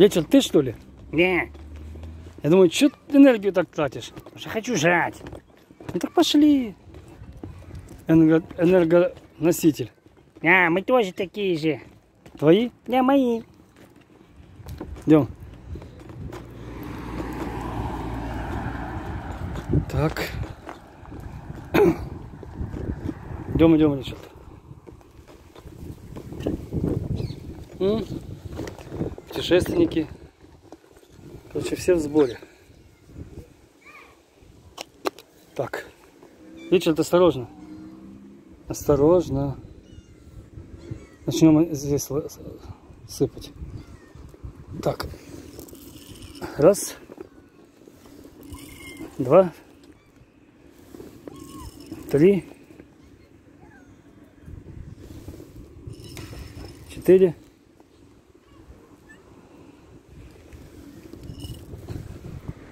Вечер, ты что ли? Не, Я думаю, что ты энергию так тратишь? потому что хочу жрать. Ну так пошли. Энерго- энергоноситель. А, мы тоже такие же. Твои? Да, мои. Идем. Так. Идем, идем, Ричард. М? Путешественники. Короче, все в сборе. Так. Ричард, осторожно. Осторожно. Начнем здесь сыпать. Так. Раз. Два. Три. Четыре.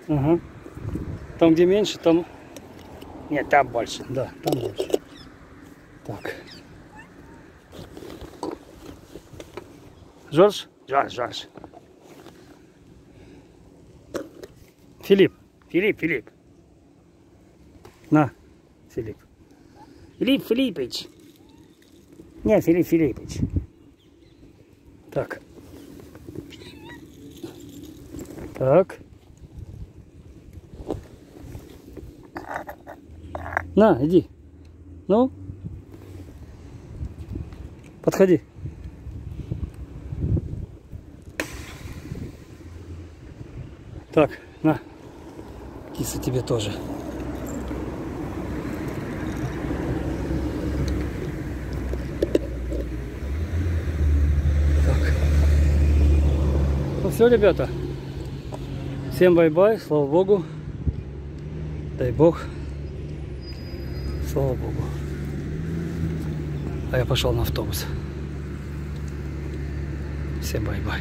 Ага. Там, где меньше, там... Нет, там больше. Да, там больше. Так. Жорж? Жорж, Жорж. Филипп. Филипп, Филипп. На, Филипп. Филипп Филиппович. Не, Филипп Филиппович. Так. Так. На, иди. Ну. Подходи. Так, на. Киса тебе тоже. Так. Ну все, ребята. Всем бай-бай, слава богу. Дай бог. Слава богу. А я пошел на автобус. Всем бай-бай.